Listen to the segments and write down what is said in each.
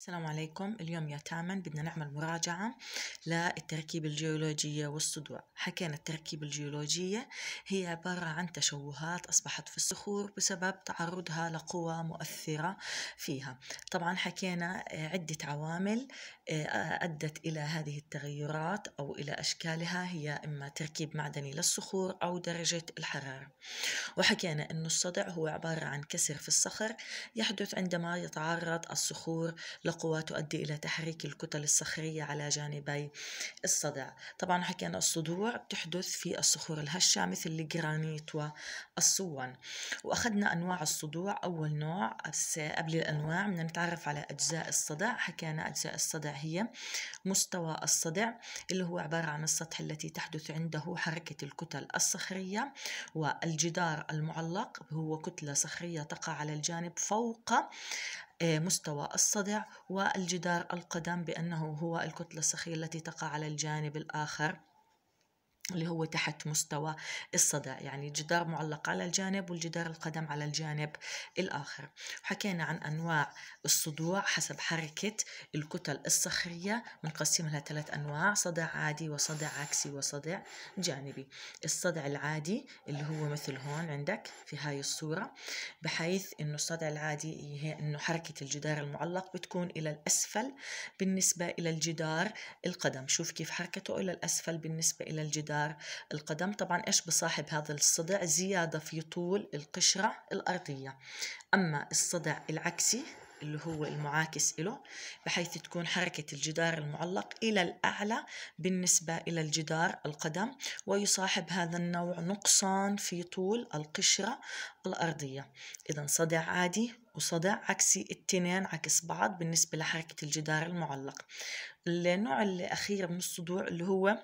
السلام عليكم. اليوم يا تامن بدنا نعمل مراجعة للتركيب الجيولوجية والصدوع حكينا التركيب الجيولوجية هي عبارة عن تشوهات أصبحت في الصخور بسبب تعرضها لقوى مؤثرة فيها. طبعا حكينا عدة عوامل آه، أدت إلى هذه التغيرات أو إلى أشكالها هي إما تركيب معدني للصخور أو درجة الحرارة. وحكينا أن الصدع هو عبارة عن كسر في الصخر يحدث عندما يتعرض الصخور لقوى تؤدي إلى تحريك الكتل الصخرية على جانبي الصدع. طبعا حكينا الصدوع بتحدث في الصخور الهشة مثل الجرانيت والصوان وأخذنا أنواع الصدوع. أول نوع قبل الأنواع بدنا نتعرف على أجزاء الصدع. حكينا أجزاء الصدع هي مستوى الصدع اللي هو عبارة عن السطح التي تحدث عنده حركة الكتل الصخرية والجدار المعلق. هو كتلة صخرية تقع على الجانب فوق مستوى الصدع والجدار القدم بأنه هو الكتلة الصخرية التي تقع على الجانب الآخر. اللي هو تحت مستوى الصدع يعني جدار معلق على الجانب والجدار القدم على الجانب الآخر. حكينا عن أنواع الصدوع حسب حركة الكتل الصخرية بنقسمها لثلاث أنواع صدع عادي وصدع عكسي وصدع جانبي. الصدع العادي اللي هو مثل هون عندك في هاي الصورة بحيث إنه الصدع العادي هي إنه حركة الجدار المعلق بتكون إلى الأسفل بالنسبة إلى الجدار القدم. شوف كيف حركته إلى الأسفل بالنسبة إلى الجدار جدار القدم. طبعا إيش بصاحب هذا الصدع؟ زيادة في طول القشرة الأرضية. أما الصدع العكسي اللي هو المعاكس له بحيث تكون حركة الجدار المعلق إلى الأعلى بالنسبة إلى الجدار القدم ويصاحب هذا النوع نقصان في طول القشرة الأرضية. إذا صدع عادي وصدع عكسي التنين عكس بعض بالنسبة لحركة الجدار المعلق. النوع الأخير من الصدوع اللي هو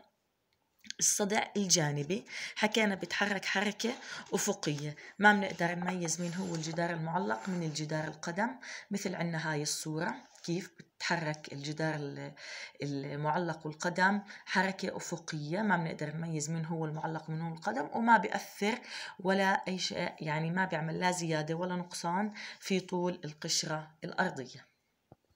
الصدع الجانبي حكينا بيتحرك حركة أفقية ما بنقدر نميز مين هو الجدار المعلق من الجدار القدم مثل عنا هاي الصورة كيف بتحرك الجدار المعلق والقدم حركة أفقية ما بنقدر نميز مين هو المعلق من هو القدم وما بيأثر ولا أي شيء يعني ما بيعمل لا زيادة ولا نقصان في طول القشرة الأرضية.